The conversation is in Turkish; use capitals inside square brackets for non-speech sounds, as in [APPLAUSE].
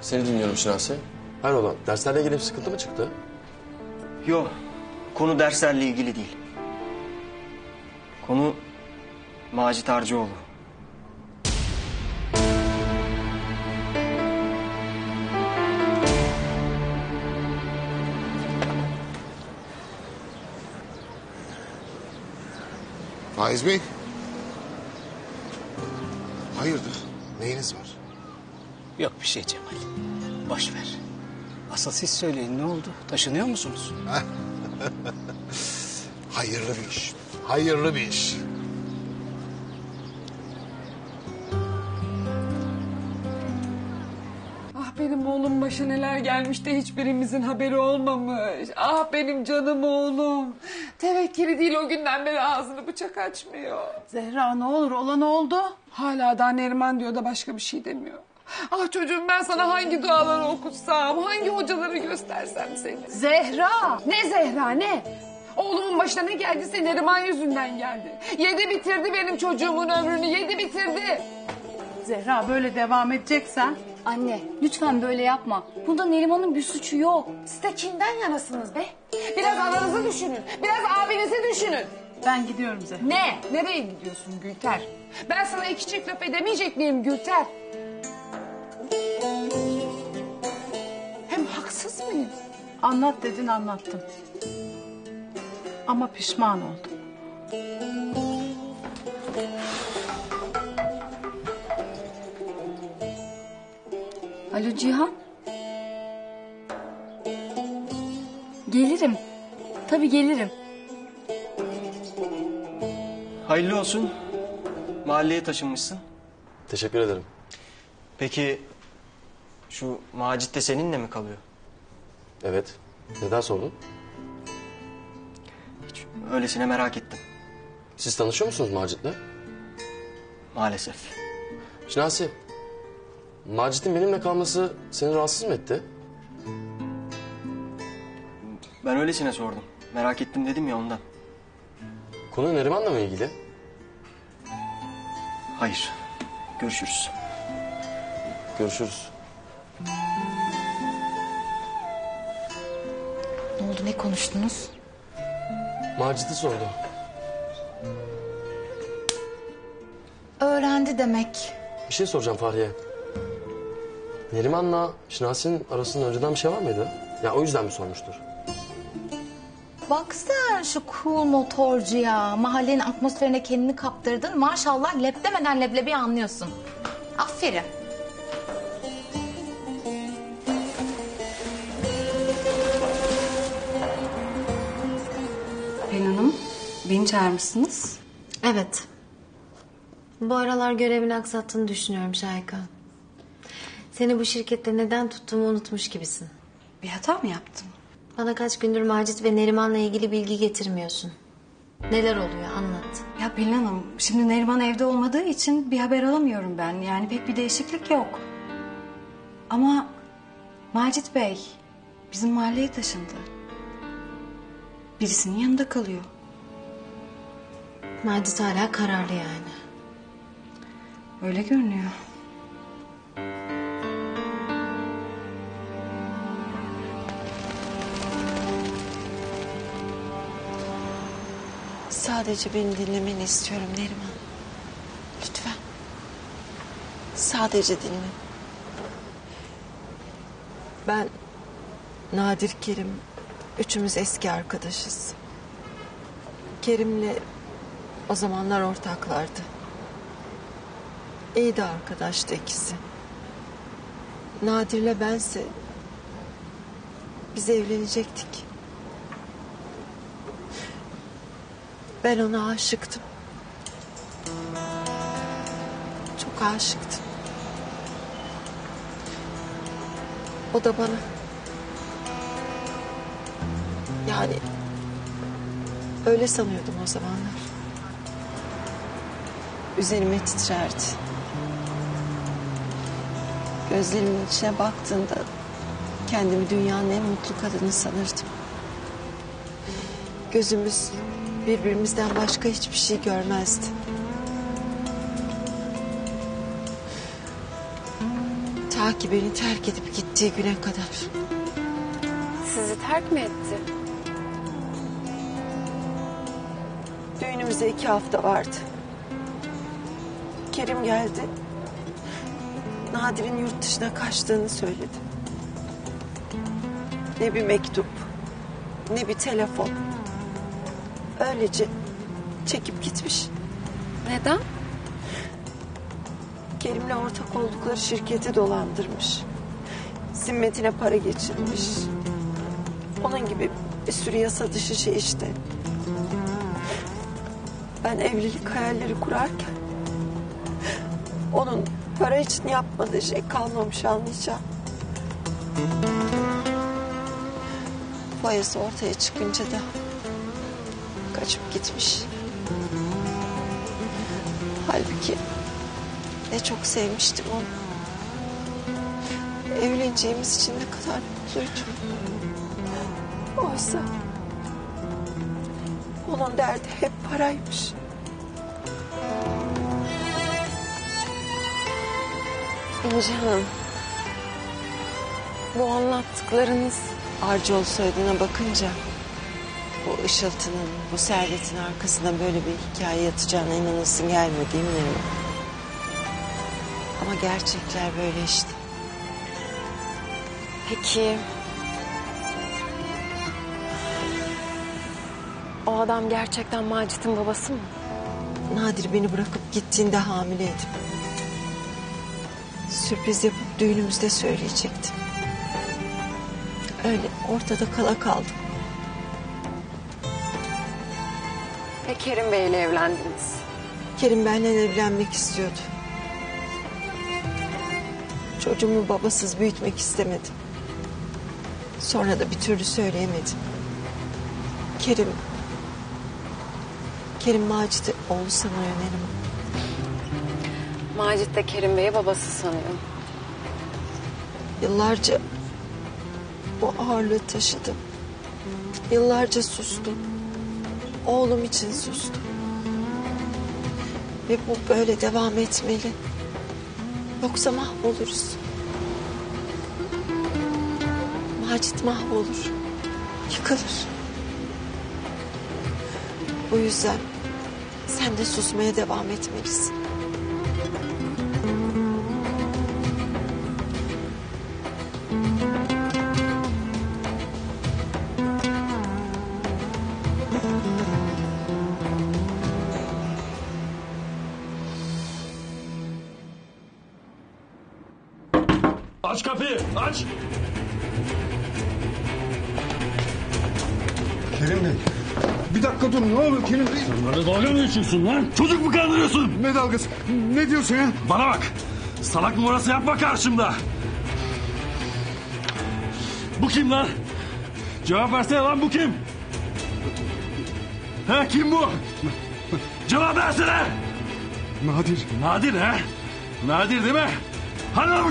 Seni dinliyorum Şinasi. Hayrola derslerle ilgili bir sıkıntı mı çıktı? Yok. Konu derslerle ilgili değil. Konu Macit Arcıoğlu. Faiz Bey. Hayırdır? Neyiniz var? Yok bir şey Cemal. Boş ver. Asıl siz söyleyin ne oldu? Taşınıyor musunuz? [LAUGHS] Hayırlı bir iş. Hayırlı bir iş. Ah benim oğlum başa neler gelmiş de hiçbirimizin haberi olmamış. Ah benim canım oğlum. Tevekkili değil o günden beri ağzını bıçak açmıyor. Zehra ne olur olan oldu. Hala daha Neriman diyor da başka bir şey demiyor. Ah çocuğum ben sana hangi duaları okutsam, hangi hocaları göstersem seni. Zehra. Ne Zehra ne? Oğlumun başına ne geldiyse Neriman yüzünden geldi. Yedi bitirdi benim çocuğumun ömrünü, yedi bitirdi. Zehra böyle devam edeceksen Anne lütfen böyle yapma. Bunda Neriman'ın bir suçu yok. Siz de kimden yanasınız be? Biraz ananızı düşünün, biraz abinizi düşünün. ben gidiyorum Zehra. Ne? Nereye gidiyorsun Gülter? Ben sana iki çift laf edemeyecek miyim Gülter? Haksız mıyım? Anlat dedin anlattım. Ama pişman oldum. Alo Cihan. Gelirim. Tabii gelirim. Hayırlı olsun. Mahalleye taşınmışsın. Teşekkür ederim. Peki şu Macit de seninle mi kalıyor? Evet. Neden sordun? Hiç öylesine merak ettim. Siz tanışıyor musunuz Macit'le? Maalesef. Şinasi, Macit'in benimle kalması seni rahatsız mı etti? Ben öylesine sordum. Merak ettim dedim ya ondan. Konu Neriman'la mı ilgili? Hayır. Görüşürüz. Görüşürüz. Oldu ne konuştunuz? Macit'i sordu. Öğrendi demek. Bir şey soracağım Fahriye. Neriman'la Şinasi'nin arasında önceden bir şey var mıydı? Ya o yüzden mi sormuştur? Bak sen şu cool motorcuya. Mahallenin atmosferine kendini kaptırdın. Maşallah lep demeden leblebi anlıyorsun. Aferin. Beni çağırmışsınız. Evet. Bu aralar görevini aksattığını düşünüyorum Şayka. Seni bu şirkette neden tuttuğumu unutmuş gibisin. Bir hata mı yaptım? Bana kaç gündür Macit ve Neriman'la ilgili bilgi getirmiyorsun. Neler oluyor anlat. Ya Pelin Hanım, şimdi Neriman evde olmadığı için bir haber alamıyorum ben. Yani pek bir değişiklik yok. Ama Macit Bey bizim mahalleye taşındı. Birisinin yanında kalıyor. Macit hala kararlı yani. Öyle görünüyor. Sadece beni dinlemeni istiyorum Neriman. Lütfen. Sadece dinle. Ben Nadir Kerim üçümüz eski arkadaşız. Kerim'le o zamanlar ortaklardı. İyi de arkadaştı ikisi. Nadir'le bense biz evlenecektik. Ben ona aşıktım. Çok aşıktım. O da bana. Yani öyle sanıyordum o zamanlar. Üzerime titrerdi. Gözlerimin içine baktığında kendimi dünyanın en mutlu kadını sanırdım. Gözümüz birbirimizden başka hiçbir şey görmezdi. Ta ki beni terk edip gittiği güne kadar. Sizi terk mi etti? Düğünümüze iki hafta vardı. Kerim geldi. Nadir'in yurt dışına kaçtığını söyledi. Ne bir mektup, ne bir telefon. Öylece çekip gitmiş. Neden? Kerim'le ortak oldukları şirketi dolandırmış. Zimmetine para geçirmiş. Onun gibi bir sürü yasa dışı şey işte. Ben evlilik hayalleri kurarken... ...onun para için yapmadığı şey kalmamış anlayacağım. Foyası ortaya çıkınca da... ...kaçıp gitmiş. Halbuki ne çok sevmiştim onu. Evleneceğimiz için ne kadar mutluydum. Oysa onun derdi hep paraymış. Hanım. Bu anlattıklarınız Arcol soyadına bakınca bu ışıltının, bu servetin arkasında böyle bir hikaye yatacağına inanılsın gelmiyor değil mi? Ama gerçekler böyle işte. Peki... O adam gerçekten Macit'in babası mı? Nadir beni bırakıp gittiğinde hamileydim. Sürpriz yapıp düğünümüzde söyleyecektim. Öyle ortada kala kaldım. Ve Kerim Bey ile evlendiniz. Kerim benden evlenmek istiyordu. Çocuğumu babasız büyütmek istemedim. Sonra da bir türlü söyleyemedim. Kerim... Kerim Macit'i oğlu sanıyor Neriman. Macit de Kerim Bey'i babası sanıyor. Yıllarca bu ağırlığı taşıdım. Yıllarca sustum. Oğlum için sustum. Ve bu böyle devam etmeli. Yoksa mahvoluruz. Macit mahvolur. Yıkılır. Bu yüzden sen de susmaya devam etmelisin. Aç kapıyı aç. Kerim Bey. Bir dakika dur ne olur Kerim Bey. Böyle dalga mı geçiyorsun lan? Çocuk mu kandırıyorsun? Ne dalgası? Ne diyorsun ya? Bana bak. Salak numarası yapma karşımda. Bu kim lan? Cevap versene lan bu kim? He kim bu? Cevap versene. Nadir. Nadir he? Nadir değil mi? Hani lan